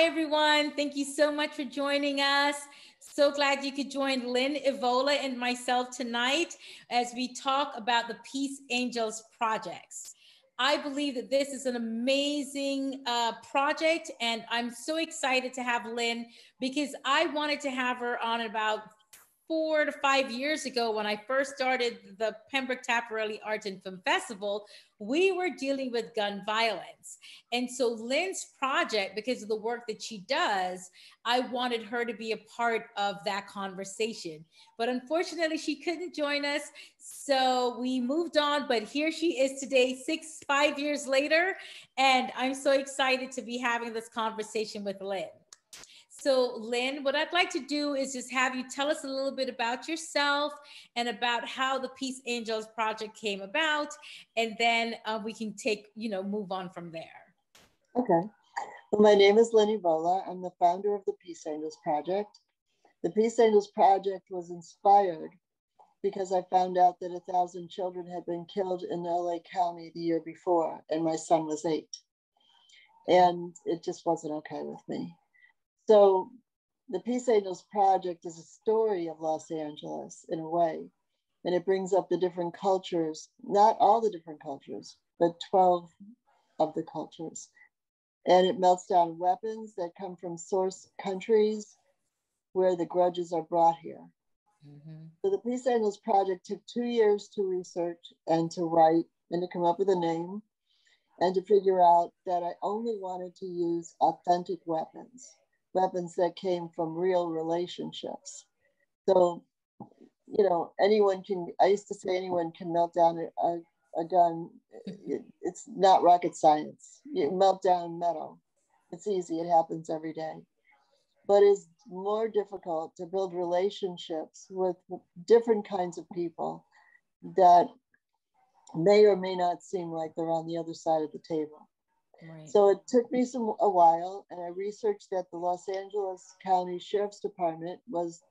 Hi, everyone. Thank you so much for joining us. So glad you could join Lin Evola and myself tonight as we talk about the Peace Angels projects. I believe that this is an amazing uh, project, and I'm so excited to have Lin because I wanted to have her on about four to five years ago when I first started the Pembroke Taparelli Arts and Film Festival, we were dealing with gun violence. And so Lin's project, because of the work that she does, I wanted her to be a part of that conversation. But unfortunately, she couldn't join us. So we moved on, but here she is today, six, five years later. And I'm so excited to be having this conversation with Lin. So, Lin, what I'd like to do is just have you tell us a little bit about yourself and about how the Peace Angels project came about, and then uh, we can take, you know, move on from there. Okay. Well, my name is Lin Evola. I'm the founder of the Peace Angels Project. The Peace Angels Project was inspired because I found out that a thousand children had been killed in LA County the year before, and my son was eight. And it just wasn't okay with me. So the Peace Angels Project is a story of Los Angeles in a way, and it brings up the different cultures, not all the different cultures, but 12 of the cultures. And it melts down weapons that come from source countries where the grudges are brought here. Mm-hmm. So the Peace Angels Project took two years to research and to write and to come up with a name and to figure out that I only wanted to use authentic weapons weapons that came from real relationships. So, you know, anyone can, I used to say anyone can melt down a, a, a gun. It, it's not rocket science. You melt down metal. It's easy, it happens every day. But it's more difficult to build relationships with different kinds of people that may or may not seem like they're on the other side of the table. So it took me some a while, and I researched that the Los Angeles County Sheriff's Department was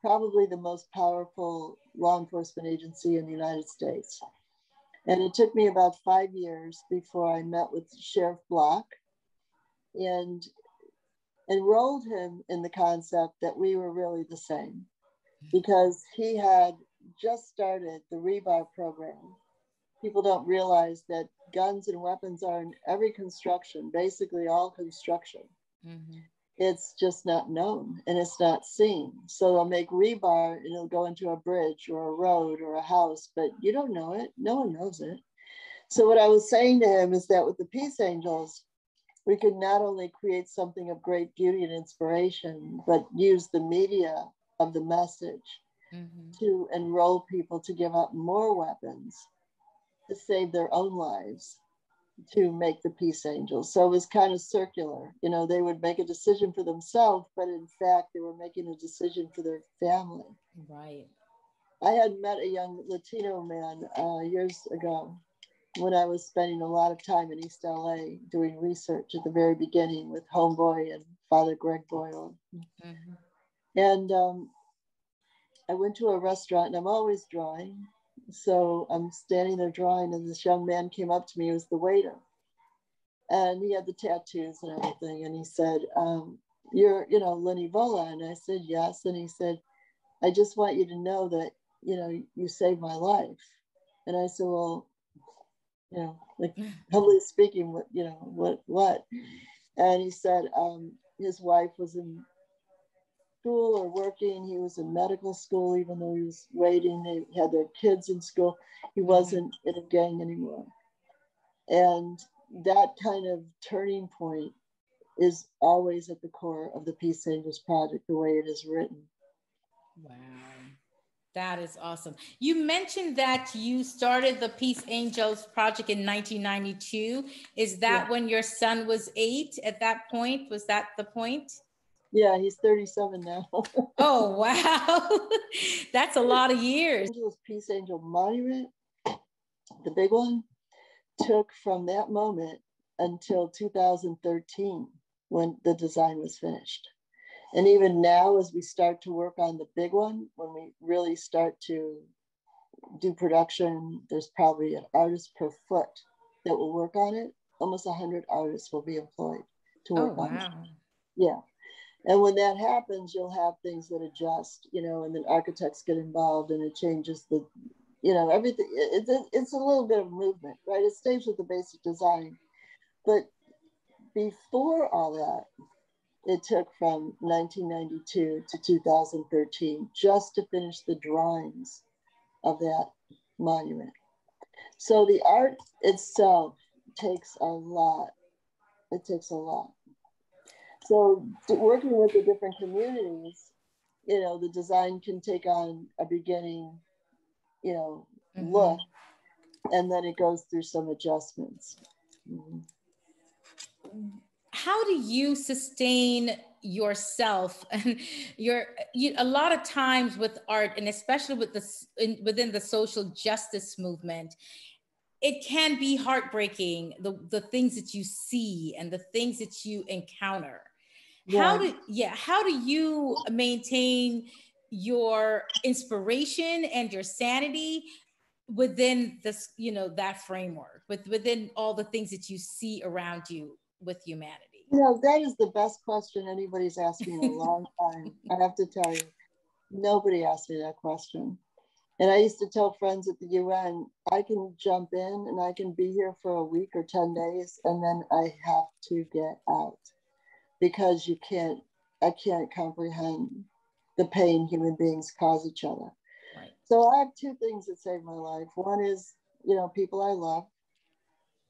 probably the most powerful law enforcement agency in the United States. And it took me about five years before I met with Sheriff Block and enrolled him in the concept that we were really the same because he had just started the rebar program people don't realize that guns and weapons are in every construction, basically all construction. Mm-hmm. It's just not known and it's not seen. So they'll make rebar and it'll go into a bridge or a road or a house, but you don't know it. No one knows it. So what I was saying to him is that with the Peace Angels, we could not only create something of great beauty and inspiration, but use the media of the message mm-hmm. to enroll people to give up more weapons to save their own lives to make the peace angels. So it was kind of circular. You know, they would make a decision for themselves, but in fact, they were making a decision for their family. Right. I had met a young Latino man uh, years ago when I was spending a lot of time in East LA doing research at the very beginning with Homeboy and Father Greg Boyle. Mm-hmm. And um, I went to a restaurant, and I'm always drawing so I'm standing there drawing, and this young man came up to me. He was the waiter, and he had the tattoos and everything. And he said, um, "You're, you know, Lin Evola." And I said, "Yes." And he said, "I just want you to know that, you know, you saved my life." And I said, "Well, you know, like humbly speaking, what, you know, what, what?" And he said, um, his wife was in school or working. He was in medical school, even though he was waiting. They had their kids in school. He mm-hmm. wasn't in a gang anymore. And that kind of turning point is always at the core of the Peace Angels Project, the way it is written. Wow. That is awesome. You mentioned that you started the Peace Angels Project in 1992. Is that yeah. when your son was eight at that point? Was that the point? Yeah, he's 37 now. oh, wow. That's a lot of years. Angeles Peace Angel Monument, the big one, took from that moment until 2013 when the design was finished. And even now, as we start to work on the big one, when we really start to do production, there's probably an artist per foot that will work on it. Almost 100 artists will be employed to work oh, wow. on it. Yeah. And when that happens, you'll have things that adjust, you know, and then architects get involved and it changes the, you know, everything. It's a, it's a little bit of movement, right? It stays with the basic design. But before all that, it took from 1992 to 2013 just to finish the drawings of that monument. So the art itself takes a lot. It takes a lot. So working with the different communities, you know, the design can take on a beginning, you know, mm-hmm. look, and then it goes through some adjustments. Mm-hmm how do you sustain yourself and your you, a lot of times with art and especially with this in, within the social justice movement it can be heartbreaking the the things that you see and the things that you encounter yeah. how do yeah how do you maintain your inspiration and your sanity within this you know that framework with within all the things that you see around you with humanity you know, that is the best question anybody's asked me in a long time. I have to tell you, nobody asked me that question. And I used to tell friends at the UN, I can jump in and I can be here for a week or 10 days, and then I have to get out because you can't, I can't comprehend the pain human beings cause each other. Right. So I have two things that save my life. One is, you know, people I love,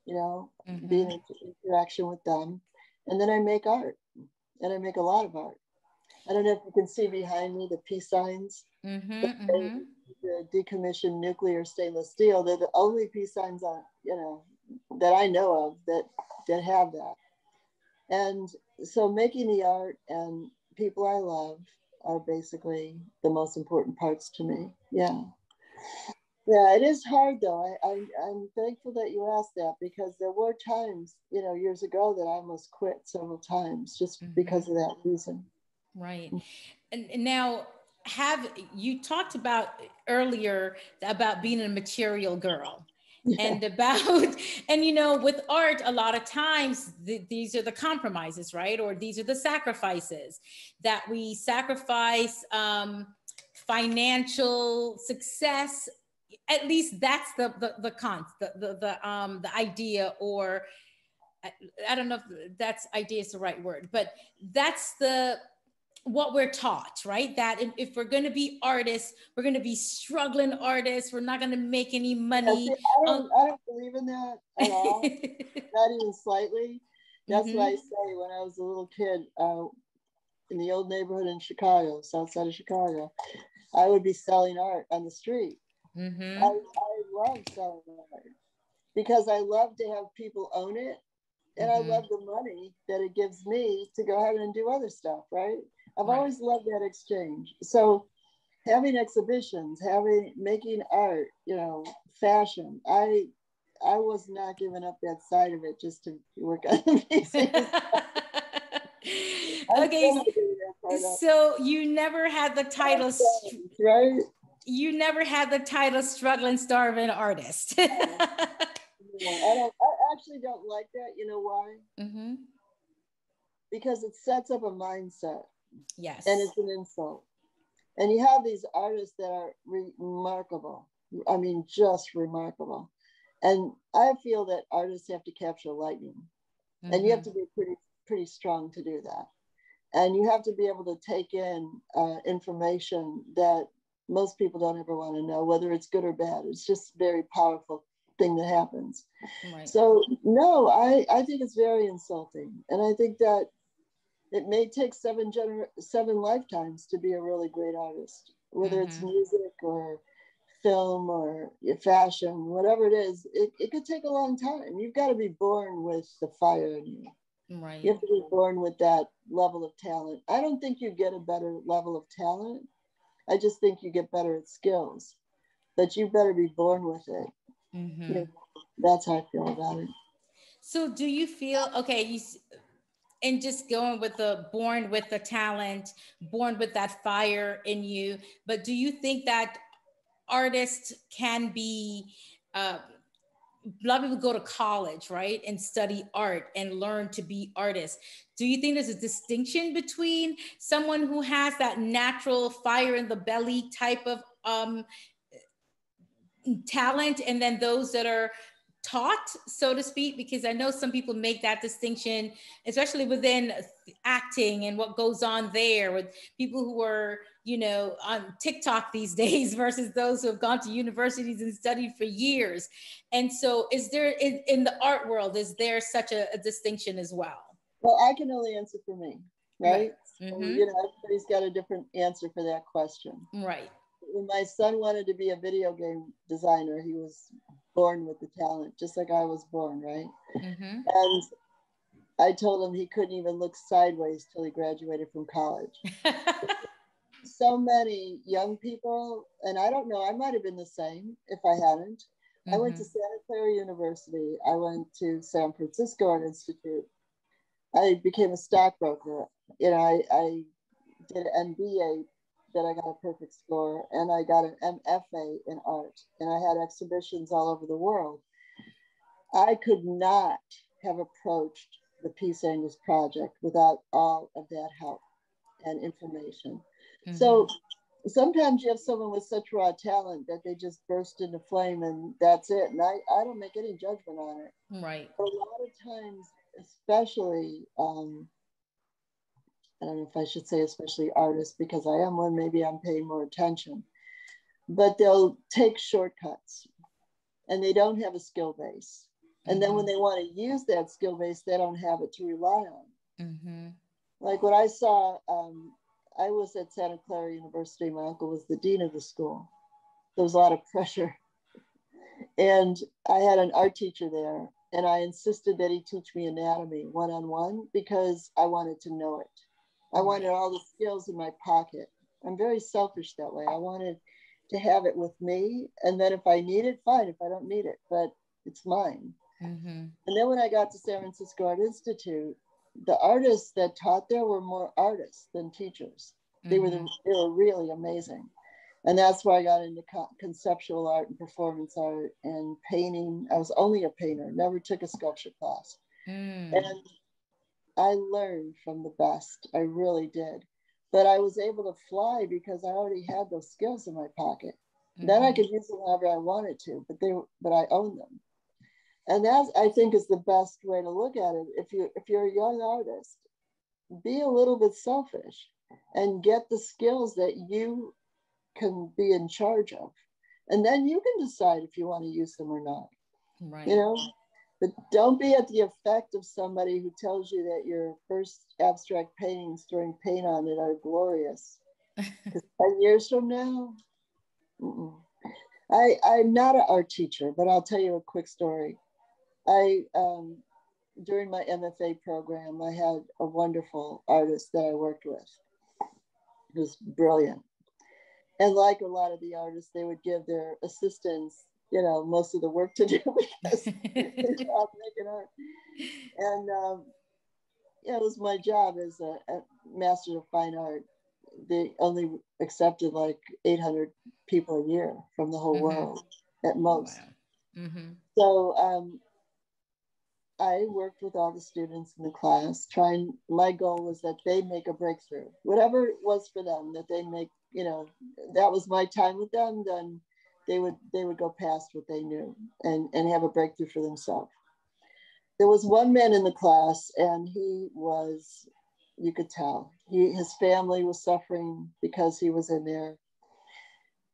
you know, mm-hmm. being in interaction with them. And then I make art, and I make a lot of art. I don't know if you can see behind me the peace signs. Mm-hmm, mm-hmm. The decommissioned nuclear stainless steel. They're the only peace signs on, you know, that I know of that that have that. And so making the art and people I love are basically the most important parts to me. Yeah. Yeah, it is hard though. I, I I'm thankful that you asked that because there were times, you know, years ago that I almost quit several times just mm-hmm. because of that reason. Right. And, and now have you talked about earlier about being a material girl. And about and you know with art a lot of times the, these are the compromises right? Or these are the sacrifices that we sacrifice um, financial success. At least that's the the the con the, the the um the idea or I, I don't know if that's idea is the right word but that's the what we're taught right that if we're going to be artists we're going to be struggling artists we're not going to make any money I don't, um, I don't believe in that at all not even slightly that's mm-hmm. what i say when i was a little kid uh, in the old neighborhood in chicago south side of chicago i would be selling art on the street Mm-hmm. I, I love selling art because I love to have people own it. And mm-hmm. I love the money that it gives me to go ahead and do other stuff, right? I've right. always loved that exchange. So having exhibitions, having making art, you know, fashion, I I was not giving up that side of it just to work on okay, so you never had the title, right? you never had the title struggling starving artist I, don't, I actually don't like that you know why mm-hmm. because it sets up a mindset yes and it's an insult and you have these artists that are remarkable i mean just remarkable and i feel that artists have to capture lightning mm-hmm. and you have mm-hmm. to be pretty pretty strong to do that and you have to be able to take in uh, information that most people don't ever want to know whether it's good or bad. It's just a very powerful thing that happens. Right. So no, I, I think it's very insulting. And I think that it may take seven gener- seven lifetimes to be a really great artist, whether mm-hmm. it's music or film or fashion, whatever it is, it, it could take a long time. You've got to be born with the fire in you. Right. You have to be born with that level of talent. I don't think you get a better level of talent I just think you get better at skills, but you better be born with it. Mm-hmm. You know, that's how I feel about it. So, do you feel okay? You and just going with the born with the talent, born with that fire in you. But do you think that artists can be uh, a lot of people go to college, right, and study art and learn to be artists. Do you think there's a distinction between someone who has that natural fire in the belly type of um, talent and then those that are taught, so to speak, because I know some people make that distinction, especially within acting and what goes on there with people who are, you know, on TikTok these days versus those who have gone to universities and studied for years. And so, is there in, in the art world, is there such a, a, distinction as well? Well, I can only answer for me, right? right. Mm-hmm. So, you know, everybody's got a different answer for that question. Right when my son wanted to be a video game designer, he was born with the talent, just like I was born, right? Mm-hmm. And I told him he couldn't even look sideways till he graduated from college. so many young people, and I don't know, I might have been the same if I hadn't. Mm-hmm. I went to mm-hmm. Santa Clara University. I went to San Francisco Art Institute. I became a stockbroker. You know, I, I did an MBA that I got a perfect score, and I got an MFA in art, and I had exhibitions all over the world. I could not have approached the Peace Angels Project without all of that help and information. Mm-hmm. So sometimes you have someone with such raw talent that they just burst into flame and that's it. And I, I don't make any judgment on it. Right. But a lot of times, especially um, I don't know if I should say especially artists because I am one, maybe I'm paying more attention. But they'll take shortcuts and they don't have a skill base. And mm-hmm. then when mm-hmm. they want to use that skill base, they don't have it to rely on. Mm-hmm. Like what I saw, um, I was at Santa Clara University. My uncle was the dean of the school. There was a lot of pressure. And I had an art teacher there, and I insisted that he teach me anatomy one on one because I wanted to know it. I wanted all the skills in my pocket. I'm very selfish that way. I wanted to have it with me. And then if I need it, fine. If I don't need it, but it's mine. Mm-hmm. And then when I got to San Francisco Art Institute, the artists that taught there were more artists than teachers. They mm-hmm. were the, mm-hmm. they were really amazing, and that's why I got into co- conceptual art and performance art and painting. I was only a painter, never took a sculpture class, mm. and I learned from the best. I really did. But I was able to fly because I already had those skills in my pocket. Mm-hmm. Then I mm-hmm. could use them whenever I wanted to, but they but I own them. And that I think is the best way to look at it. If you if you're a young artist, be a little bit selfish and get the skills that you can be in charge of. And then you can decide if you want to use them or not. Right. You know, but don't be at the effect of somebody who tells you that your first abstract paintings throwing paint on it are glorious. 10 years from now, I, I'm not an art teacher, but I'll tell you a quick story. I, um, during my MFA program, I had a wonderful artist that I worked with. He was brilliant. And like a lot of the artists, they would give their assistants you know most of the work to do because making art. And um, yeah, it was my job as a, a, master of fine art. They only accepted like 800 people a year from the whole mm-hmm. world at most. Wow. Mm-hmm. So um, I worked with all the students in the class, trying. My goal was that they make a breakthrough, whatever it was for them, that they make. You know, that was my time with them. Then they would they would go past what they knew and and have a breakthrough for themselves. There was one man in the class and he was you could tell he his family was suffering because he was in there.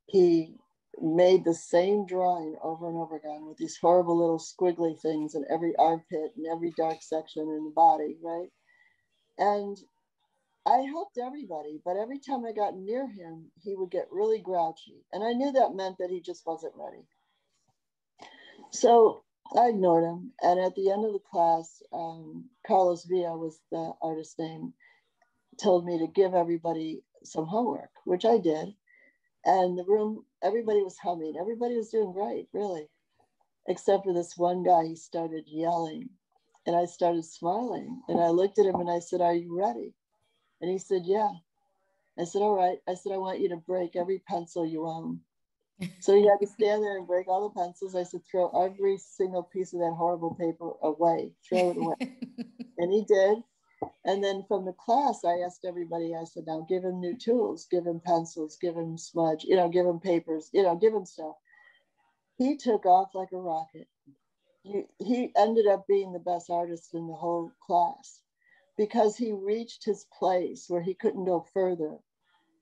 He made the same drawing over and over again with these horrible little squiggly things in every armpit and every dark section in the body right? And I helped everybody, but every time I got near him, he would get really grouchy. And I knew that meant that he just wasn't ready. So I ignored him. And at the end of the class, um, Carlos Villa was the artist's name, told me to give everybody some homework, which I did. And the room, everybody was humming. Everybody was doing great, really, except for this one guy. He started yelling. And I started smiling. And I looked at him and I said, Are you ready? And he said, Yeah. I said, All right. I said, I want you to break every pencil you own. So he had to stand there and break all the pencils. I said, throw every single piece of that horrible paper away, throw it away. and he did. And then from the class, I asked everybody, I said, now give him new tools, give him pencils, give him smudge, you know, give him papers, you know, give him stuff. He took off like a rocket. He, he ended up being the best artist in the whole class because he reached his place where he couldn't go further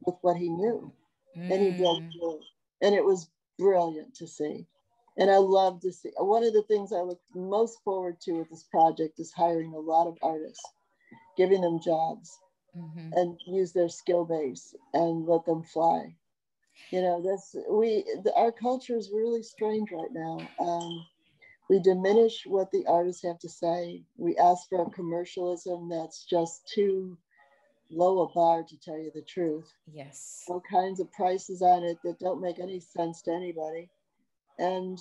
with what he knew. Mm. And he broke mm. through. And it was brilliant to see. And I love to see. One of the things I look most forward to with this project is hiring a lot of artists giving them jobs mm-hmm. and use their skill base and let them fly. You know, that's we the, our culture is really strange right now. Um, we diminish what the artists have to say. We ask for a commercialism that's just too low a bar to tell you the truth. Yes. All kinds of prices on it that don't make any sense to anybody. And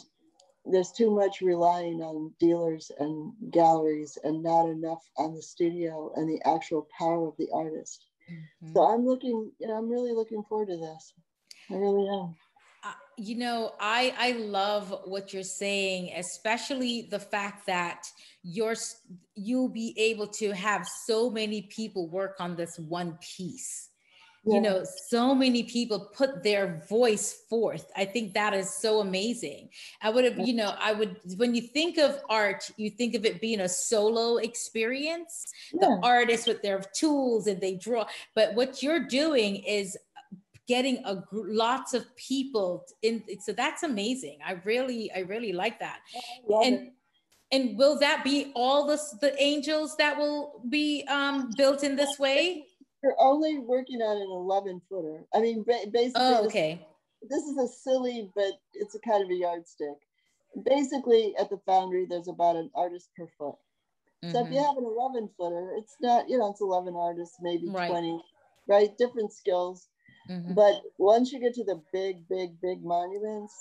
there's too much relying on dealers and galleries and not enough on the studio and the actual power of the artist. Mm-hmm. So I'm looking, you know, I'm really looking forward to this. I really am. You know, I I love what you're saying, especially the fact that you're you'll be able to have so many people work on this one piece. You know so many people put their voice forth. I think that is so amazing. I would have you know i would when you think of art you think of it being a solo experience. Yeah. the artist with their tools and they draw but what you're doing is getting a lots of people in so that's amazing i really i really like that and it. and will that be all the the angels that will be um, built in this way we're only working on an 11 footer. I mean, basically, oh, okay. This, this is a silly, but it's a kind of a yardstick. Basically, at the foundry, there's about an artist per foot. Mm-hmm. So if you mm-hmm. have an 11 footer, it's not, you know, it's 11 artists, maybe right. 20, right? Different skills. Mm-hmm. But once you get to the big, big, big monuments,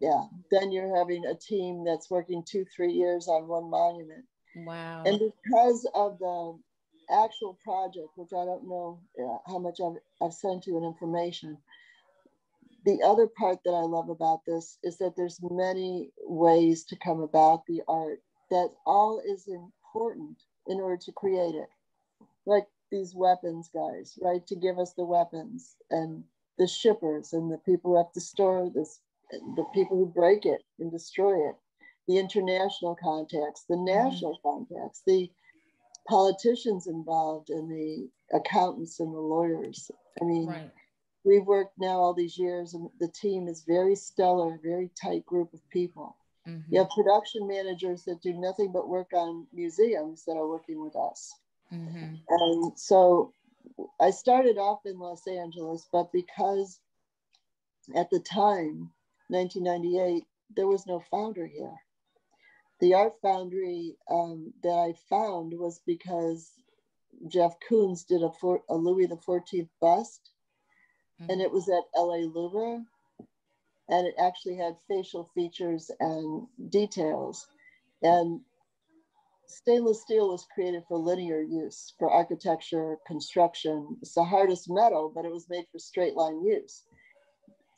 yeah, then you're having a team that's working two, three years on one monument. Wow. And because of the actual project, which I don't know how much I've, I've sent you an information. The other part that I love about this is that there's many ways to come about the art that all is important in order to create it. Like these weapons guys, right? To give us the weapons and the shippers and the people who have to store this, the people who break it and destroy it, the international contacts, the mm-hmm. national mm-hmm. contacts, the politicians involved and the accountants and the lawyers. I mean, right. we've worked now all these years, and the team is very stellar, very tight group of people. Mm-hmm. You have production managers that do nothing but work on museums that are working with us. Mm-hmm. And so I started off in Los Angeles, but because at the time, 1998, there was no founder here the art foundry um, that I found was because Jeff Koons did a, for, a Louis XIV bust, mm-hmm. and it was at LA Louvre, and it actually had facial features and details. And stainless steel was created for linear use, for architecture, construction. It's the hardest metal, but it was made for straight line use.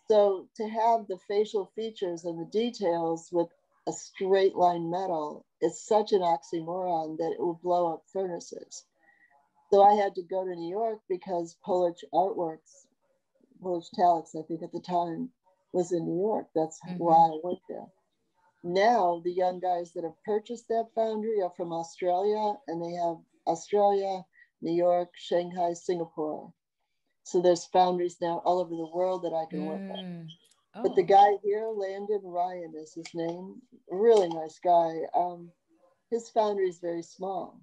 So to have the facial features and the details with a straight line metal is such an oxymoron that it will blow up furnaces. So I had to go to New York because Polich Artworks, Polich Tallix, I think at the time, was in New York. That's mm-hmm. why I went there. Now the young guys that have purchased that foundry are from Australia and they have Australia, New York, Shanghai, Singapore. So there's foundries now all over the world that I can mm. work on. Oh. But the oh. guy here, Landon Ryan is his name, really nice guy. Um, his foundry is very small.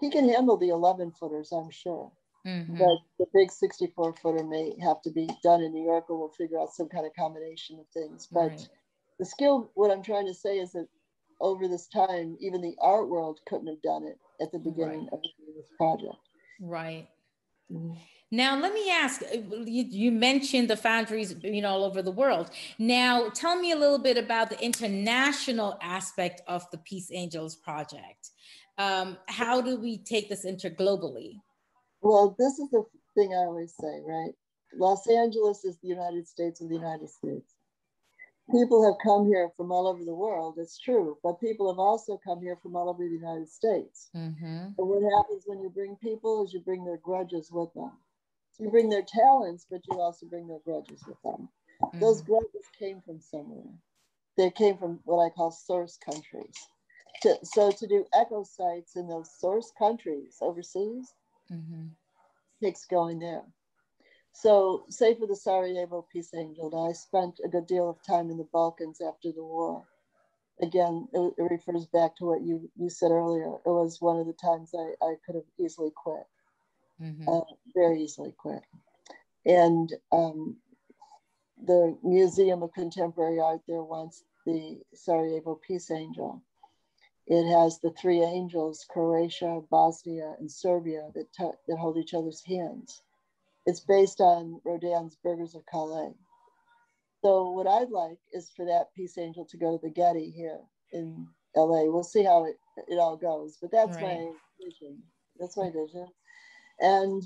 He can handle the 11 footers, I'm sure. Mm-hmm. But the big 64 footer may have to be done in New York, or we'll figure out some kind of combination of things. But right. The skill, what I'm trying to say is that over this time, even the art world couldn't have done it at the beginning right. of this project. Right. Mm-hmm. Now, let me ask uh, you, you, mentioned the foundries, you know, all over the world. Now, tell me a little bit about the international aspect of the Peace Angels project. Um, how do we take this interglobally? Well, this is the thing I always say, right? Los Angeles is the United States of the United States. People have come here from all over the world. It's true, but people have also come here from all over the United States. Mm-hmm. And what happens when you bring people is you bring their grudges with them. So you bring their talents, but you also bring their grudges with them. Mm-hmm. Those grudges came from somewhere. They came from what I call source countries. To, so to do echo sites in those source countries overseas mm-hmm. takes going there. So, say for the Sarajevo Peace Angel, I spent a good deal of time in the Balkans after the war. Again, it, it refers back to what you, you said earlier. It was one of the times I, I could have easily quit, mm-hmm. uh, very easily quit. And um, the Museum of Contemporary Art there wants the Sarajevo Peace Angel. It has the three angels, Croatia, Bosnia, and Serbia, that, t- that hold each other's hands. It's based on Rodin's Burghers of Calais. So what I'd like is for that peace angel to go to the Getty here in LA. We'll see how it, it all goes, but that's right. my vision. That's my vision. And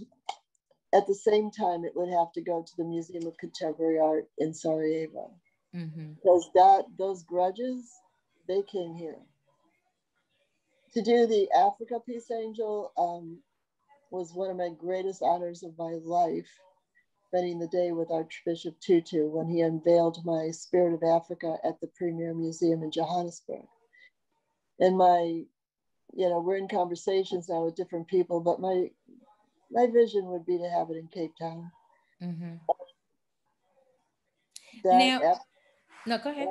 at the same time, it would have to go to the Museum of Contemporary Art in Sarajevo. Mm-hmm. Because that those grudges, they came here. To do the Africa Peace Angel, um, was one of my greatest honors of my life, spending the day with Archbishop Tutu when he unveiled my Spirit of Africa at the Premier Museum in Johannesburg. And my, you know, we're in conversations now with different people, but my my vision would be to have it in Cape Town. Mm-hmm. now, no, go ahead.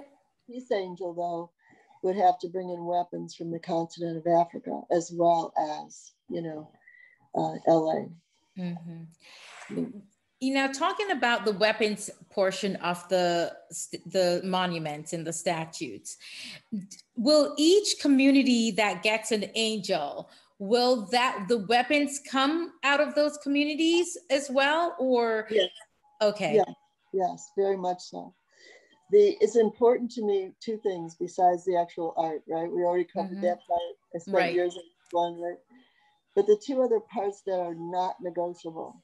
Peace Angel, though, would have to bring in weapons from the continent of Africa as well as, you know, uh, LA. Mm-hmm. You know, talking about the weapons portion of the the monuments and the statutes, will each community that gets an angel will that the weapons come out of those communities as well, or yes, okay, yes, yes, very much so. The it's important to me two things besides the actual art, right? We already covered mm-hmm. that part. I spent right. years in one, right? But the two other parts that are not negotiable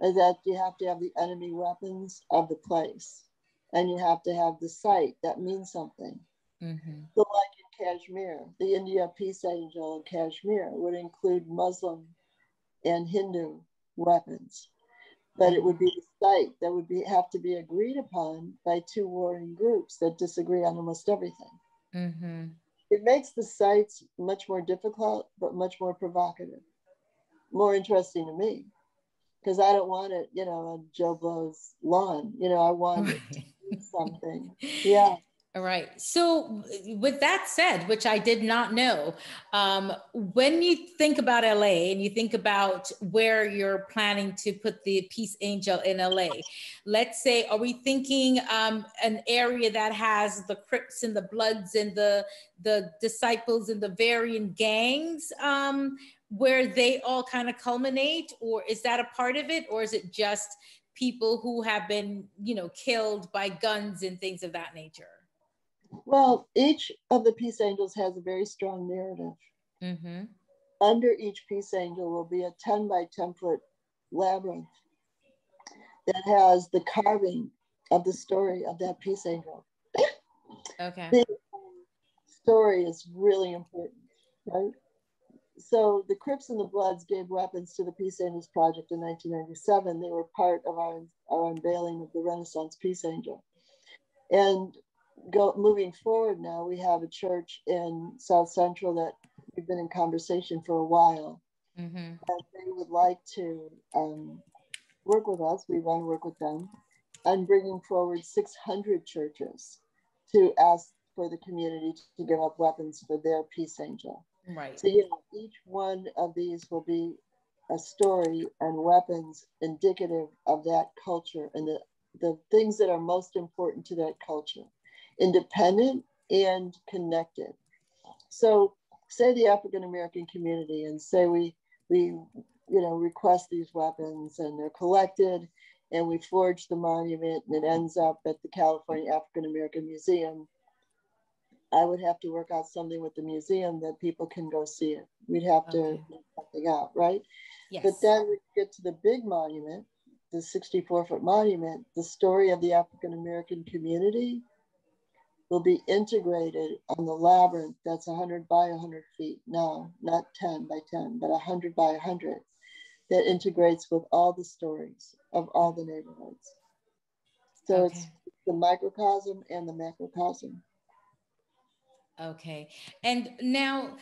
is that you have to have the enemy weapons of the place and you have to have the site that means something. Mm-hmm. So, like in Kashmir, the India Peace Angel in Kashmir would include Muslim and Hindu weapons, but it would be the site that would be have to be agreed upon by two warring groups that disagree on almost everything. Mm-hmm it makes the sites much more difficult, but much more provocative, more interesting to me. Because I don't want it, you know, on Joe Blow's lawn. You know, I want it to do something. Yeah. All right. So, with that said, which I did not know, um, when you think about LA and you think about where you're planning to put the Peace Angel in LA, let's say, are we thinking um, an area that has the Crips and the Bloods and the the disciples and the varying gangs? Um, where they all kind of culminate or is that a part of it or is it just people who have been you know killed by guns and things of that nature well, each of the peace angels has a very strong narrative. Mm-hmm. Under each peace angel will be a 10 by 10 foot labyrinth that has the carving of the story of that peace angel. Okay. The story is really important, right? So the Crips and the Bloods gave weapons to the Peace Angels Project in 1997. They were part of our, our unveiling of the Renaissance Peace Angel. And go moving forward now, we have a church in South Central that we've been in conversation for a while. Mm-hmm. And they would like to um, work with us. We want to work with them and bringing forward 600 churches to ask for the community to give up weapons for their peace angel. Right. So, yeah, each one of these will be a story and weapons indicative of that culture and the, the things that are most important to that culture independent and connected. So say the African American community and say we we you know request these weapons and they're collected and we forge the monument and it ends up at the California African American Museum. I would have to work out something with the museum that people can go see it. We'd have to okay. something out, right? Yes. But then we get to the big monument, the 64 foot monument, the story of the African American community will be integrated on the labyrinth that's 100 by 100 feet. No, not 10 by 10, but 100 by 100 that integrates with all the stories of all the neighborhoods. So okay. it's the microcosm and the macrocosm. Okay. And now,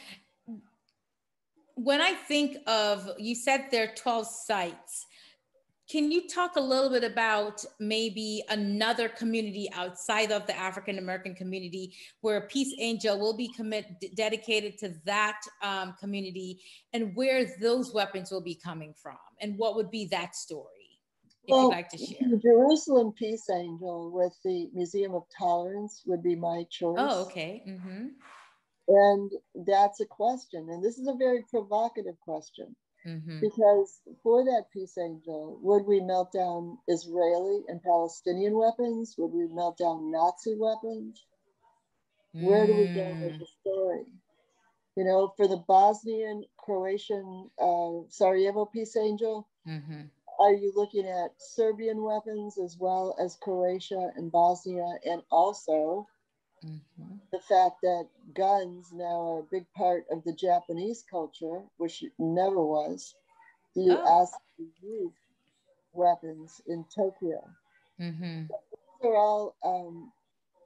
when I think of, you said there are 12 sites. Can you talk a little bit about maybe another community outside of the African American community where Peace Angel will be commit, dedicated to that um, community and where those weapons will be coming from and what would be that story? If well, you'd like to share. Jerusalem Peace Angel with the Museum of Tolerance would be my choice. Oh, okay. Mm-hmm. And that's a question. And this is a very provocative question Mm-hmm. Because for that peace angel, would we melt down Israeli and Palestinian weapons? Would we melt down Nazi weapons? Mm. Where do we go with mm. the story? You know, for the Bosnian Croatian uh, Sarajevo peace angel, mm-hmm. are you looking at Serbian weapons as well as Croatia and Bosnia and also Mm-hmm. The fact that guns now are a big part of the Japanese culture, which never was. You oh. ask the youth weapons in Tokyo. Mm-hmm. These are all um,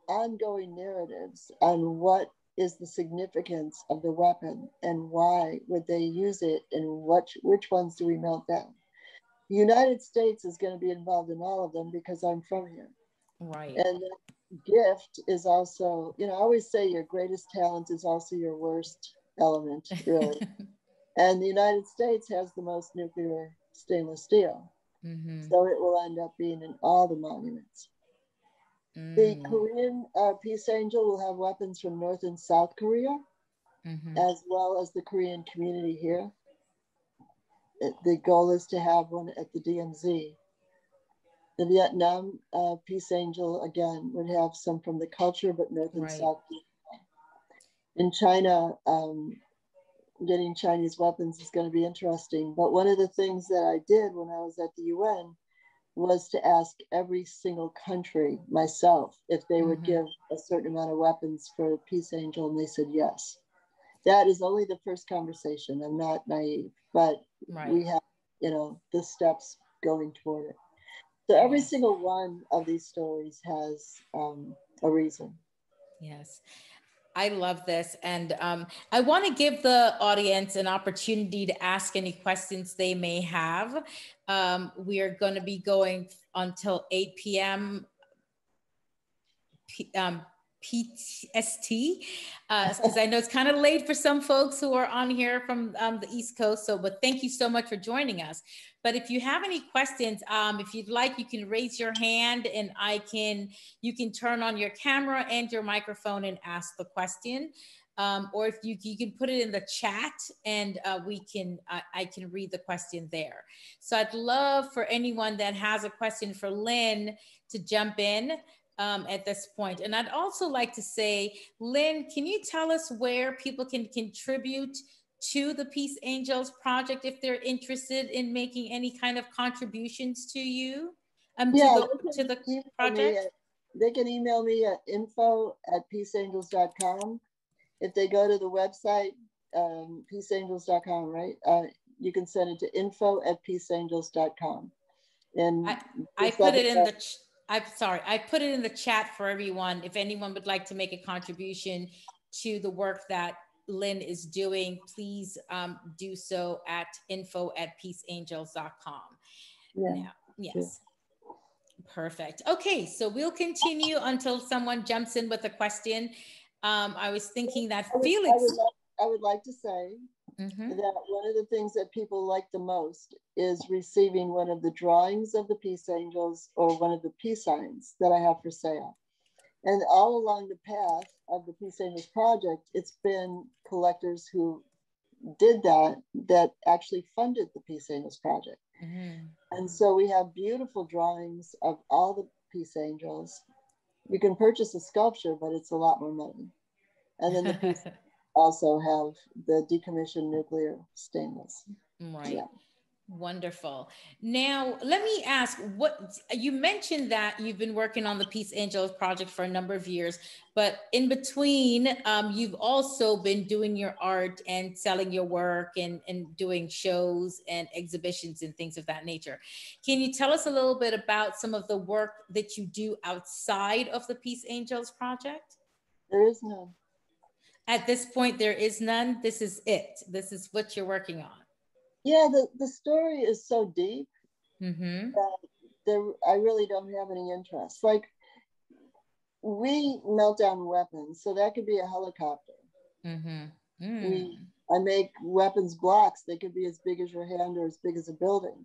ongoing narratives on what is the significance of the weapon and why would they use it and what, which ones do we melt down. The United States is going to be involved in all of them because I'm from here. Right. And gift is also, you know, I always say your greatest talent is also your worst element, really. and the United States has the most nuclear stainless steel. Mm-hmm. So it will end up being in all the monuments. Mm. The Korean uh, Peace Angel will have weapons from North and South Korea, mm-hmm. as well as the Korean community here. It, the goal is to have one at the DMZ the Vietnam uh, Peace Angel, again, would have some from the culture, but North and right. South. In China, um, getting Chinese weapons is going to be interesting. But one of the things that I did when I was at the UN was to ask every single country myself if they would mm-hmm. give a certain amount of weapons for Peace Angel, and they said yes. That is only the first conversation. I'm not naive, but right. we have, you know, the steps going toward it. So every single one of these stories has um, a reason. Yes. I love this. And um, I want to give the audience an opportunity to ask any questions they may have. Um, we are going to be going until 8 p.m. P- um, PST, because uh, I know it's kind of late for some folks who are on here from um, the East Coast. So, but thank you so much for joining us. But if you have any questions, um, if you'd like, you can raise your hand and I can, you can turn on your camera and your microphone and ask the question. Um, or if you, you can put it in the chat and uh, we can, uh, I can read the question there. So I'd love for anyone that has a question for Lin to jump in um, at this point. And I'd also like to say, Lin, can you tell us where people can contribute to the Peace Angels project if they're interested in making any kind of contributions to you, um, yeah, to the, to the project? At, they can email me at info at peaceangels.com. If they go to the website, um, peaceangels.com, right? Uh, you can send it to info at peaceangels.com. And I, I put it in the I'm sorry, I put it in the chat for everyone. If anyone would like to make a contribution to the work that Lin is doing, please um, do so at info at peaceangels.com. Yeah. Now, yes. Yeah. Perfect. Okay, so we'll continue until someone jumps in with a question. Um, I was thinking that Felix. I would, like, I would like to say mm-hmm. that one of the things that people like the most is receiving one of the drawings of the peace angels or one of the peace signs that I have for sale. And all along the path of the Peace Angels Project, it's been collectors who did that that actually funded the Peace Angels Project. Mm-hmm. And so we have beautiful drawings of all the Peace Angels. You can purchase a sculpture, but it's a lot more money. And then the Peace also have the decommissioned nuclear stainless. Right. Yeah. Wonderful. Now, let me ask what you mentioned that you've been working on the Peace Angels project for a number of years, but in between, um, you've also been doing your art and selling your work and, and doing shows and exhibitions and things of that nature. Can you tell us a little bit about some of the work that you do outside of the Peace Angels project? There is none. At this point, there is none. This is it. This is what you're working on yeah the, the story is so deep mm-hmm. that there i really don't have any interest like we melt down weapons so that could be a helicopter mm-hmm. mm. we i make weapons blocks they could be as big as your hand or as big as a building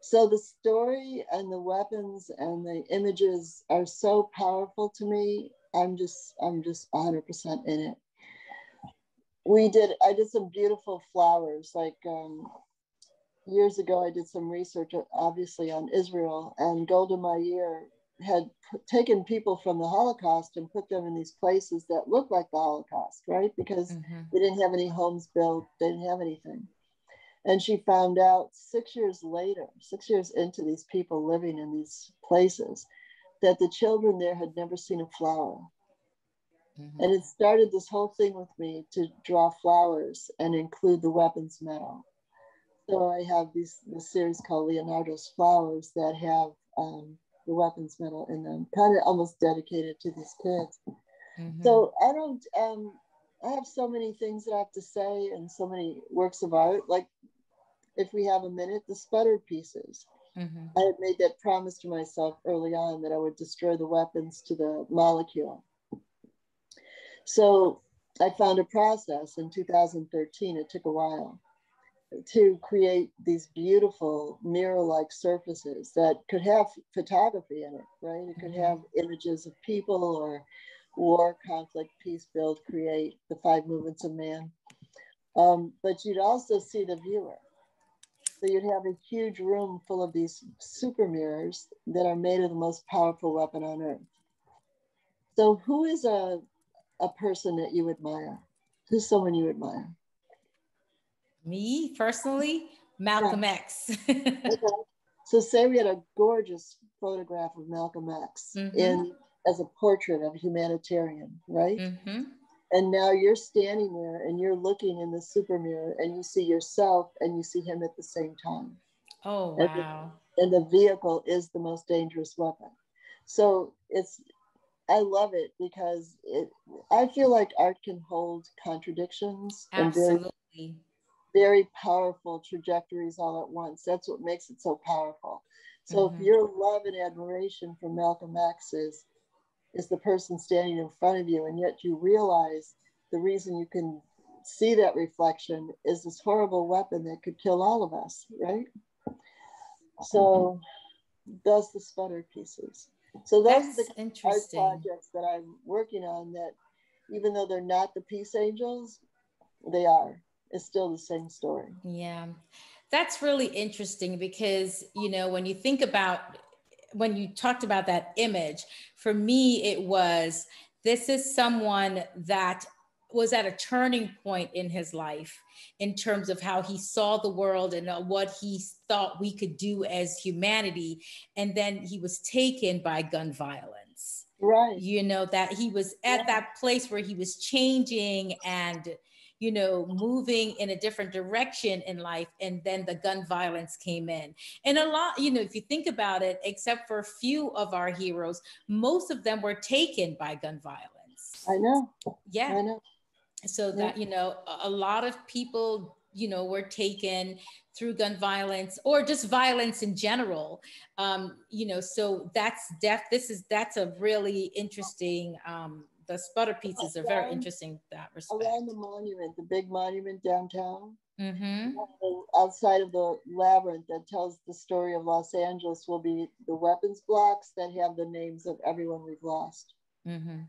so the story and the weapons and the images are so powerful to me i'm just i'm just 100% in it we did i did some beautiful flowers like um, years ago i did some research obviously on israel and golda meir had taken people from the holocaust and put them in these places that looked like the holocaust right? Because mm-hmm. they didn't have any homes built they didn't have anything. And she found out six years later six years into these people living in these places that the children there had never seen a flower Mm-hmm. And it started this whole thing with me to draw flowers and include the weapons metal. So I have these this series called Leonardo's Flowers that have um, the weapons metal in them, kind of almost dedicated to these kids. Mm-hmm. So I don't. Um, I have so many things that I have to say and so many works of art. Like, if we have a minute, the sputtered pieces. Mm-hmm. I had made that promise to myself early on that I would destroy the weapons to the molecule. So I found a process in 2013. It took a while to create these beautiful mirror-like surfaces that could have photography in it, right? It could mm-hmm. have images of people or war, conflict, peace, build, create, the five movements of man. Um, but you'd also see the viewer. So you'd have a huge room full of these super mirrors that are made of the most powerful weapon on earth. So who is a a person that you admire? Who's someone you admire? Me personally, Malcolm yeah. X. okay. So say we had a gorgeous photograph of Malcolm X mm-hmm. in as a portrait of a humanitarian, right? Mm-hmm. And now you're standing there and you're looking in the super mirror and you see yourself and you see him at the same time. Oh wow. And the, and the vehicle is the most dangerous weapon. So it's I love it because it. I feel like art can hold contradictions Absolutely. and very, very powerful trajectories all at once. That's what makes it so powerful. So mm-hmm. if your love and admiration for Malcolm X is is the person standing in front of you, and yet you realize the reason you can see that reflection is this horrible weapon that could kill all of us, right? So, does the sputter pieces. So That's are the art projects that I'm working on that even though they're not the peace angels, they are. It's still the same story. Yeah. That's really interesting because, you know, when you think about when you talked about that image, for me, it was this is someone that was at a turning point in his life in terms of how he saw the world and uh, what he thought we could do as humanity. And then he was taken by gun violence. Right. You know, that he was at yeah. that place where he was changing and, you know, moving in a different direction in life. And then the gun violence came in. And a lot, you know, if you think about it, except for a few of our heroes, most of them were taken by gun violence. I know. Yeah. I know so that you know a lot of people you know were taken through gun violence or just violence in general um you know so that's deaf this is that's a really interesting um the sputter pieces are very interesting that respect. around the monument the big monument downtown mm-hmm. outside of the labyrinth that tells the story of los angeles will be the weapons blocks that have the names of everyone we've lost mm-hmm.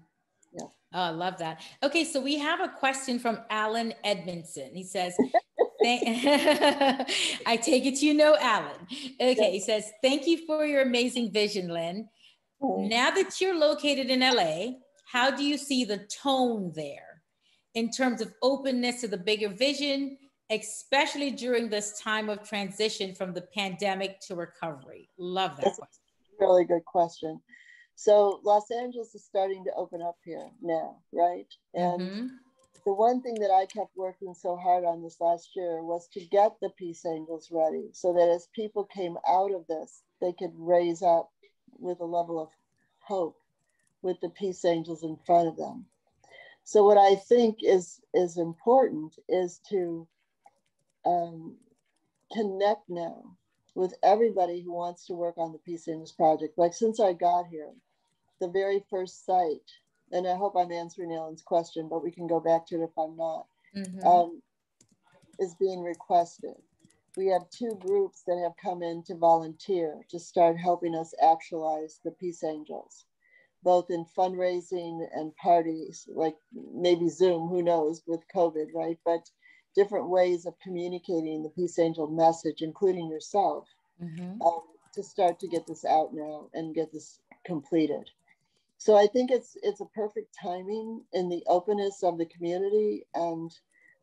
Yeah. Oh, I love that. Okay, so we have a question from Alan Edmondson. He says, I take it you know Alan. Okay, he says, Thank you for your amazing vision, Lin. Mm-hmm. Now that you're located in LA, how do you see the tone there in terms of openness to the bigger vision especially during this time of transition from the pandemic to recovery? Love that That's question. really good question. So Los Angeles is starting to open up here now, right? And mm-hmm. the one thing that I kept working so hard on this last year was to get the Peace Angels ready so that as people came out of this, they could raise up with a level of hope with the Peace Angels in front of them. So what I think is is important is to um, connect now with everybody who wants to work on the Peace Angels project. Like since I got here, the very first site, and I hope I'm answering Ellen's question, but we can go back to it if I'm not, mm-hmm. um, is being requested. We have two groups that have come in to volunteer to start helping us actualize the Peace Angels, both in fundraising and parties, like maybe Zoom, who knows, with COVID, right? But different ways of communicating the Peace Angel message, including yourself, mm-hmm. um, to start to get this out now and get this completed. So I think it's it's a perfect timing in the openness of the community and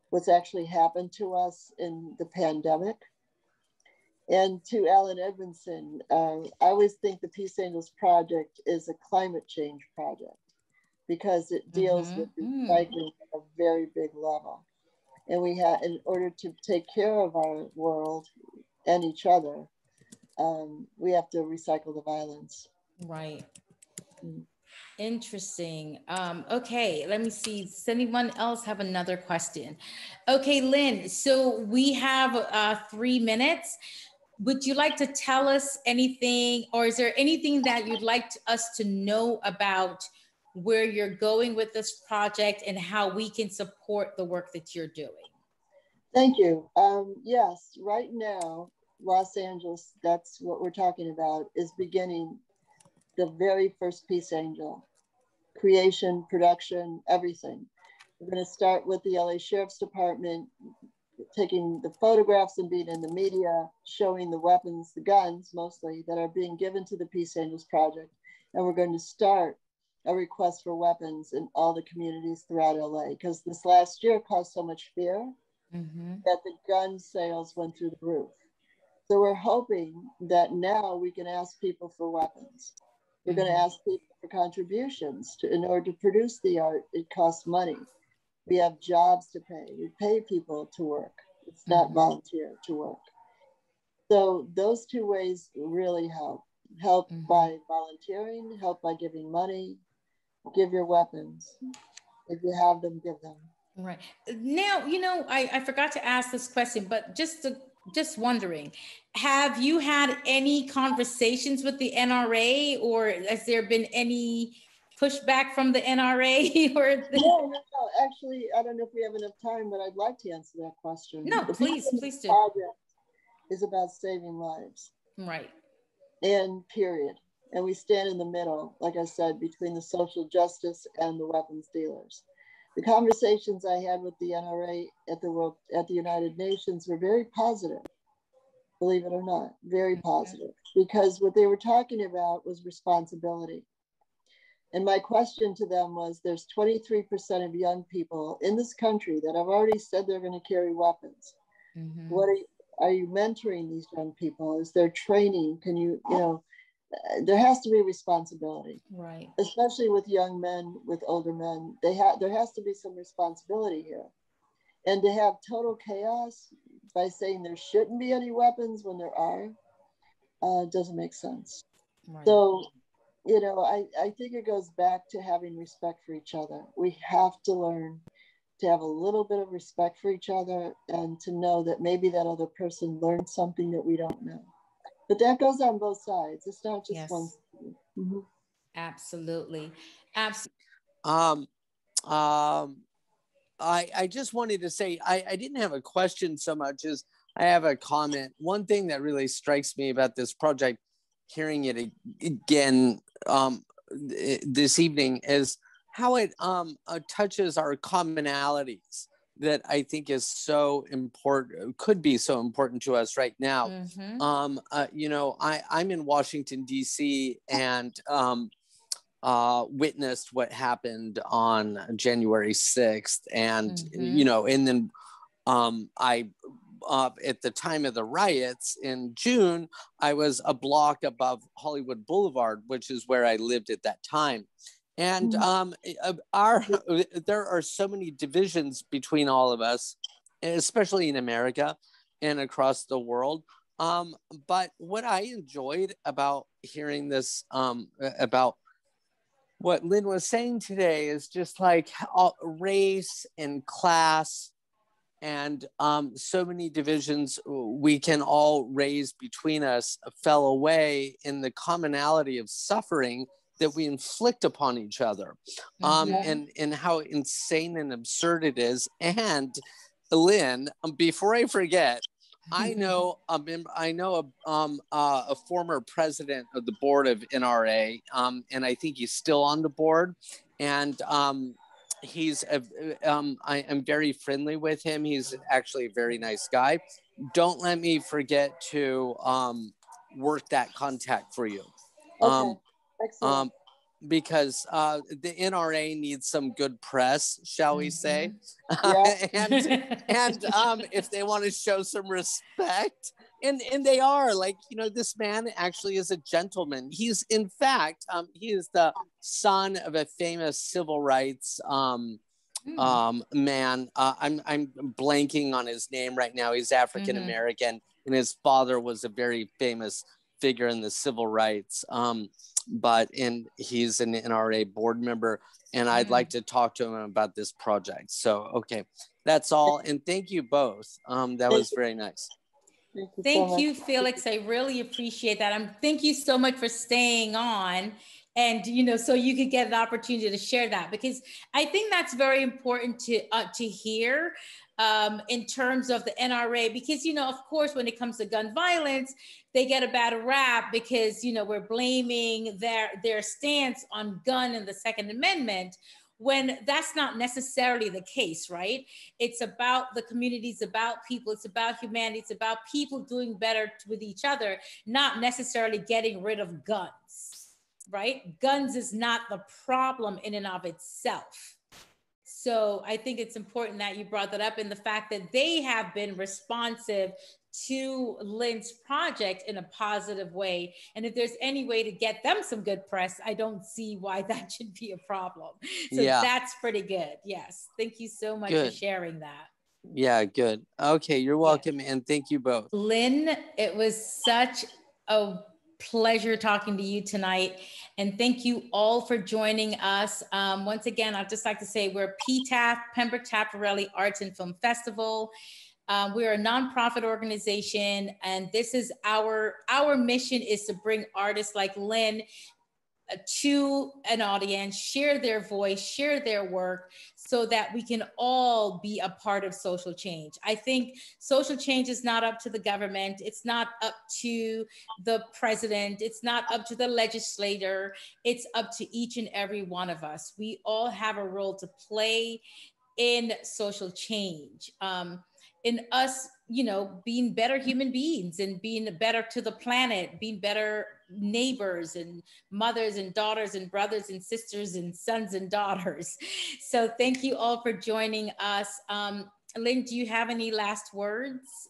what's actually happened to us in the pandemic. And to Alan Edmondson, uh, I always think the Peace Angels Project is a climate change project because it deals mm-hmm. with mm. recycling at a very big level. And we have, in order to take care of our world and each other, um, we have to recycle the violence. Right. Mm. Interesting. Um, okay, let me see. Does anyone else have another question? Okay, Lin, so we have uh, three minutes. Would you like to tell us anything, or is there anything that you'd like to, us to know about where you're going with this project and how we can support the work that you're doing? Thank you. Um, yes, right now, Los Angeles, that's what we're talking about, is beginning the very first Peace Angel creation, production, everything. We're going to start with the LA Sheriff's Department taking the photographs and being in the media, showing the weapons, the guns mostly, that are being given to the Peace Angels Project. And we're going to start a request for weapons in all the communities throughout LA because this last year caused so much fear mm-hmm. that the gun sales went through the roof. So we're hoping that now we can ask people for weapons. We're mm-hmm. going to ask people for contributions to, in order to produce the art. It costs money. We have jobs to pay. We pay people to work. It's not mm-hmm. volunteer to work. So those two ways really help. Help mm-hmm. by volunteering, help by giving money, give your weapons. If you have them, give them. Right. Now, you know, I, I forgot to ask this question, but just to just wondering, have you had any conversations with the NRA or has there been any pushback from the NRA or the- no, no, no, actually, I don't know if we have enough time, but I'd like to answer that question. No, the please, please do. Project is about saving lives. Right. And period. And we stand in the middle, like I said, between the social justice and the weapons dealers the conversations I had with the NRA at the World at the United Nations were very positive, believe it or not, very positive, because what they were talking about was responsibility. And my question to them was there's 23% of young people in this country that have already said they're going to carry weapons. Mm-hmm. What are you, are you mentoring these young people? Is there training? Can you, you know, there has to be responsibility. Right. Especially with young men with older men they have there has to be some responsibility here. And to have total chaos by saying there shouldn't be any weapons when there are uh, doesn't make sense. Right. so you know I, I think it goes back to having respect for each other. We have to learn to have a little bit of respect for each other and to know that maybe that other person learned something that we don't know but that goes on both sides. It's not just yes. one. Mm-hmm. Absolutely. Absolutely. Um, um, I, I just wanted to say I, I didn't have a question so much as I have a comment. One thing that really strikes me about this project, hearing it again um, this evening, is how it um, uh, touches our commonalities that I think is so important, could be so important to us right now. Mm-hmm. Um, uh, you know, I, I'm in Washington, D.C., and um, uh, witnessed what happened on January 6th. And, mm-hmm. you know, and then um, I uh, at the time of the riots in June, I was a block above Hollywood Boulevard, which is where I lived at that time. And mm-hmm. um, uh, our there are so many divisions between all of us, especially in America and across the world. Um, but what I enjoyed about hearing this um, about what Lin was saying today is just like race and class and um, so many divisions we can all raise between us fell away in the commonality of suffering that we inflict upon each other um, mm-hmm. and, and how insane and absurd it is. And Lin, um, before I forget, I know a member, I know a, um, uh, a former president of the board of NRA, um, and I think he's still on the board. And um, he's a, um, I am very friendly with him. He's actually a very nice guy. Don't let me forget to um, work that contact for you. Okay. Um, Excellent. Um, because uh, the NRA needs some good press, shall we say? Mm-hmm. Yeah. and and um, if they want to show some respect, and and they are like you know this man actually is a gentleman. He's in fact um, he is the son of a famous civil rights um, mm. um, man. Uh, I'm I'm blanking on his name right now. He's African American, mm-hmm. and his father was a very famous figure in the civil rights. Um, but and he's an NRA board member, and I'd like mm. to talk to him about this project. So okay, that's all, and thank you both. Um, that was very nice. Thank you, thank you Felix. I really appreciate that. Um, thank you so much for staying on and you know so you could get an opportunity to share that because i think that's very important to uh, to hear um, in terms of the NRA, because, you know, of course, when it comes to gun violence, they get a bad rap because, you know, we're blaming their, their stance on gun and the Second Amendment when that's not necessarily the case, right? It's about the communities, about people, it's about humanity, it's about people doing better with each other, not necessarily getting rid of guns, right? Guns is not the problem in and of itself so I think it's important that you brought that up and the fact that they have been responsive to Lin's project in a positive way. And if there's any way to get them some good press, I don't see why that should be a problem. So yeah. that's pretty good. Yes. Thank you so much good. for sharing that. Yeah, good. Okay, you're welcome. And thank you both. Lin, it was such a pleasure talking to you tonight. And thank you all for joining us. Um, once again, I'd just like to say we're PTAF, Pembroke Taparelli Arts and Film Festival. Um, we're a nonprofit organization, and this is our our mission is to bring artists like Lin uh, to an audience, share their voice, share their work, so that we can all be a part of social change. I think social change is not up to the government, it's not up to the president, it's not up to the legislator, it's up to each and every one of us. We all have a role to play in social change. Um, in us you know being better human beings and being better to the planet being better neighbors and mothers and daughters and brothers and sisters and sons and daughters. So thank you all for joining us. Um, lin do you have any last words?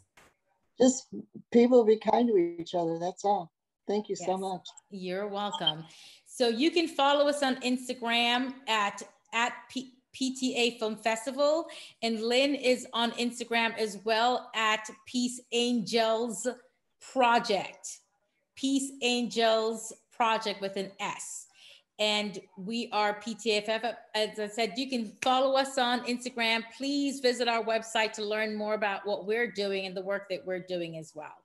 Just people be kind to each other that's all. Thank you yes. so much. You're welcome. So you can follow us on instagram at at P- PTA Film Festival. And Lin is on Instagram as well at Peace Angels Project. Peace Angels Project with an S. And we are PTFF. As I said, you can follow us on Instagram. Please visit our website to learn more about what we're doing and the work that we're doing as well.